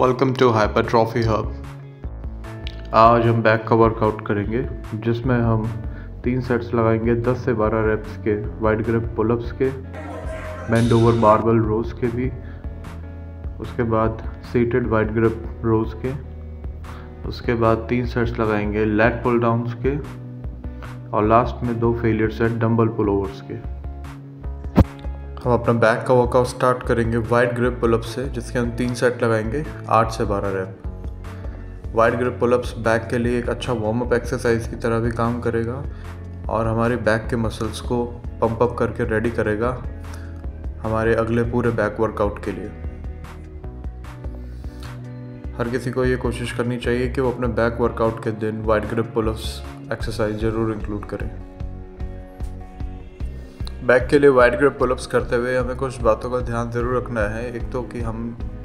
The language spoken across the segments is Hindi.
Welcome to hyper trophy hub आज हम बैक का वर्कआउट करेंगे, जिसमें हम तीन सेट्स लगाएँगे 10 से 12 रेप्स के वाइड ग्रिप पुलअप्स के बेंड ओवर बारबल रोज के भी, उसके बाद सीटेड वाइड ग्रिप रोज के, उसके बाद तीन सेट्स लगाएँगे लेट पुल डाउन्स के, और लास्ट में दो फेलियर सेट डंबल पुल ओवर्स के। हम अपना बैक का वर्कआउट स्टार्ट करेंगे वाइड ग्रिप पुलअप से, जिसके हम तीन सेट लगाएँगे, आठ से बारह rep wide grip pullups back के लिए एक अच्छा वार्म अप एक्सरसाइज की तरह भी काम करेगा और हमारे बैक के मसल्स को पंप अप करके रेडी करेगा हमारे अगले पूरे बैक वर्कआउट के लिए. हर किसी को ये कोशिश करनी चाहिए कि वो अपने बैक वर्कआउट के दिन वाइड ग्रिप पुलअप्स एक्सरसाइज ज़रूर इंक्लूड करें. बैक के लिए वाइड ग्रिप पुलअप्स करते हुए हमें कुछ बातों का ध्यान ज़रूर रखना है। एक तो कि हम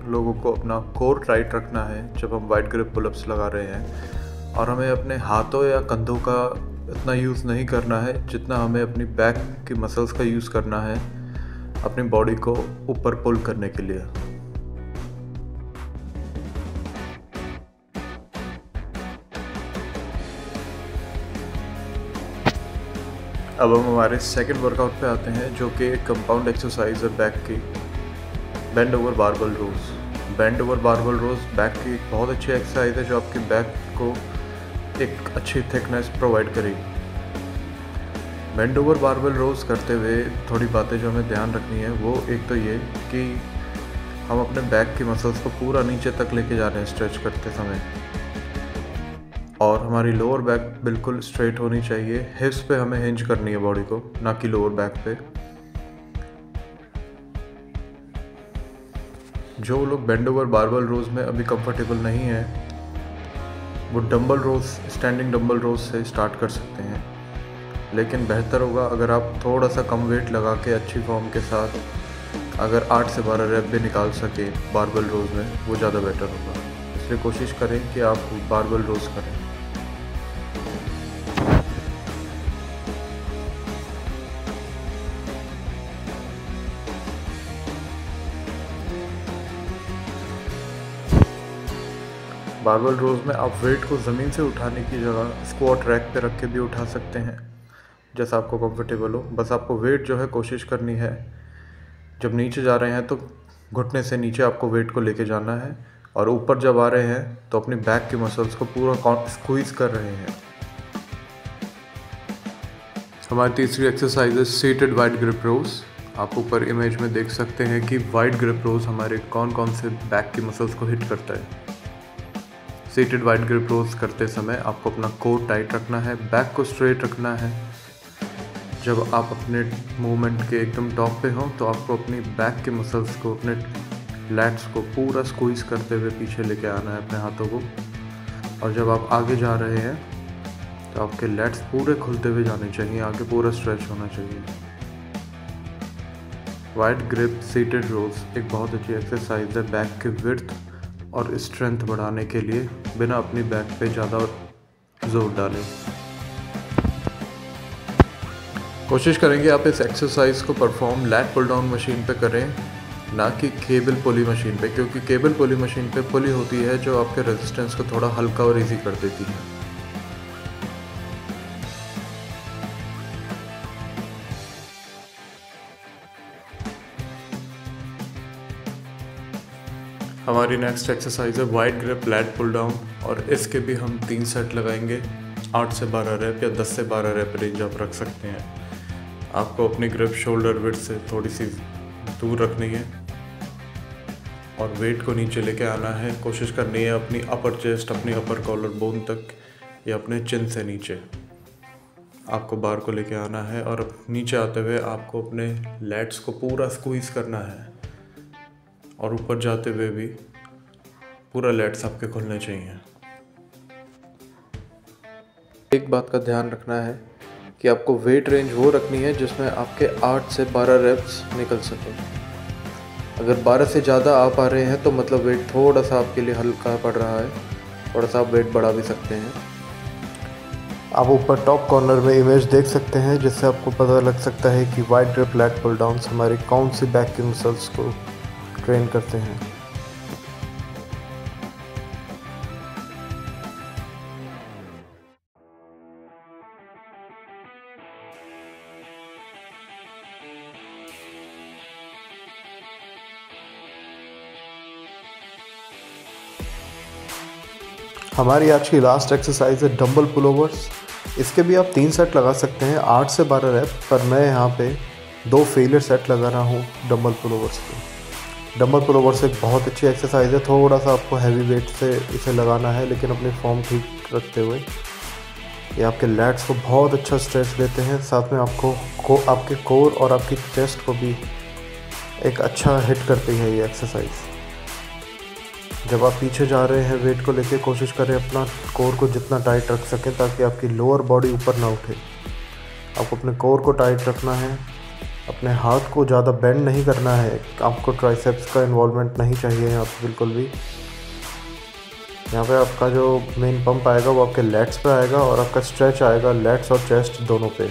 लोगों को अपना कोर टाइट रखना है जब हम वाइड ग्रिप पुलअप्स लगा रहे हैं। और हमें अपने हाथों या कंधों का इतना यूज़ नहीं करना है जितना हमें अपनी बैक की मसल्स का यूज़ करना है अपनी बॉडी को ऊपर पुल करने के लिए। अब हम हमारे सेकंड वर्कआउट पे आते हैं, जो कि कंपाउंड एक्सरसाइज है बैक की। Bend over barbell rows bend over barbell rows back की एक बहुत अच्छी एक्सरसाइज है, जो आपकी बैक को एक अच्छी थिकनेस प्रोवाइड करेगी। बेंड ओवर बारबल रोज करते हुए थोड़ी बातें जो हमें ध्यान रखनी है, वो एक तो ये कि हम अपने बैक की मसल्स को पूरा नीचे तक लेके जा रहे हैं स्ट्रेच करते समय। और हमारी लोअर बैक बिल्कुल स्ट्रेट होनी चाहिए। हिप्स पे हमें हिंज करनी है बॉडी को, ना कि लोअर बैक पे। जो लोग बेंड ओवर बारबल रोज में अभी कंफर्टेबल नहीं है, वो dumbbell rows standing dumbbell rows से स्टार्ट कर सकते हैं। लेकिन बेहतर होगा अगर आप थोड़ा सा कम वेट लगा के अच्छी फॉर्म के साथ अगर आठ से बारह रेप भी निकाल सके बारबल रोज में, वो ज़्यादा बेटर होगा। इसलिए कोशिश करें कि आप बारबल रोज करें। बारबल रोज़ में आप वेट को ज़मीन से उठाने की जगह स्क्वाट रैक पे रख के भी उठा सकते हैं, जैसा आपको कंफर्टेबल हो। बस आपको वेट जो है कोशिश करनी है। जब नीचे जा रहे हैं तो घुटने से नीचे आपको वेट को लेके जाना है और ऊपर जब आ रहे हैं तो अपनी बैक की मसल्स को पूरा स्क्वीज कर रहे हैं। हमारी तीसरी एक्सरसाइज है सीटेड वाइड ग्रिप रोज आप ऊपर इमेज में देख सकते हैं कि वाइड ग्रिप रोज हमारे कौन कौन से बैक की मसल्स को हिट करता है। सीटेड वाइड ग्रिप रोज करते समय आपको अपना कोट टाइट रखना है बैक को स्ट्रेट रखना है। जब आप अपने मूवमेंट के एकदम टॉप पे हो तो आपको अपनी बैक के मसल्स को, अपने लैट्स को पूरा स्क्वीज करते हुए पीछे लेके आना है अपने हाथों को। और जब आप आगे जा रहे हैं तो आपके लेट्स पूरे खुलते हुए जाने चाहिए, आगे पूरा स्ट्रेच होना चाहिए। वाइड ग्रिप सीटेड रोज एक बहुत अच्छी एक्सरसाइज है बैक के विर्थ और स्ट्रेंथ बढ़ाने के लिए बिना अपनी बैक पे ज़्यादा ज़ोर डालें। कोशिश करेंगे आप इस एक्सरसाइज को perform lat pull down machine पे करें, ना कि केबल पुली मशीन पे, क्योंकि केबल पुली मशीन पे पुली होती है जो आपके रेजिस्टेंस को थोड़ा हल्का और इजी कर देती है। हमारी नेक्स्ट एक्सरसाइज है wide grip lat pull down और इसके भी हम तीन सेट लगाएँगे। आठ से बारह रैप या दस से बारह रैप रेंज आप रख सकते हैं। आपको अपनी ग्रिप शोल्डर विड से थोड़ी सी दूर रखनी है और वेट को नीचे लेके आना है। कोशिश करनी है अपनी अपर चेस्ट अपनी अपर कॉलर बोन तक या अपने चिन से नीचे। आपको बार को लेके आना है और नीचे आते हुए आपको अपने लेट्स को पूरा स्क्वीज करना है। और ऊपर जाते हुए भी पूरा लेट्स आपके खुलने चाहिए। एक बात का ध्यान रखना है कि आपको वेट रेंज वो रखनी है जिसमें आपके 8 से 12 रेप्स निकल सके। अगर 12 से ज़्यादा आप आ रहे हैं तो मतलब वेट थोड़ा सा आपके लिए हल्का पड़ रहा है। थोड़ा सा आप वेट बढ़ा भी सकते हैं। आप ऊपर टॉप कॉर्नर में इमेज देख सकते हैं जिससे आपको पता लग सकता है कि wide grip lat pull down हमारी कौन सी बैक की मसल्स को ट्रेन करते हैं। हमारी आज की लास्ट एक्सरसाइज है डम्बल पुल ओवर्स इसके भी आप तीन सेट लगा सकते हैं, आठ से बारह रैप पर मैं यहाँ पे दो फेलियर सेट लगा रहा हूँ डम्बल पुल ओवर्स के डंबल पुलोवर्स एक बहुत अच्छी एक्सरसाइज है। थोड़ा सा आपको हैवी वेट से इसे लगाना है, लेकिन अपनी फॉर्म ठीक रखते हुए। ये आपके लैट्स को बहुत अच्छा स्ट्रेच देते हैं। साथ में आपको को, आपके कोर और आपकी चेस्ट को भी एक अच्छा हिट करती है ये एक्सरसाइज जब आप पीछे जा रहे हैं वेट को लेके कोशिश करें अपना कोर को जितना टाइट रख सकें, ताकि आपकी लोअर बॉडी ऊपर ना उठे। आपको अपने कोर को टाइट रखना है। अपने हाथ को ज़्यादा बेंड नहीं करना है। आपको ट्राइसेप्स का इन्वॉल्वमेंट नहीं चाहिए यहाँ पर बिल्कुल भी। यहाँ पे आपका जो मेन पंप आएगा वो आपके लेट्स पे आएगा और आपका स्ट्रेच आएगा लेट्स और चेस्ट दोनों पे।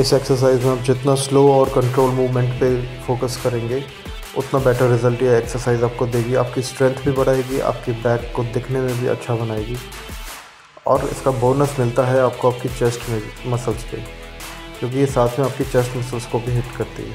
इस एक्सरसाइज में आप जितना स्लो और कंट्रोल मूवमेंट पे फोकस करेंगे, उतना बेटर रिज़ल्ट ये एक्सरसाइज आपको देगी। आपकी स्ट्रेंथ भी बढ़ाएगी, आपकी बैक को दिखने में भी अच्छा बनाएगी। और इसका बोनस मिलता है आपको आपकी चेस्ट में मसल्स पे, क्योंकि ये साथ में आपकी चेस्ट मसल्स को भी हिट करती है।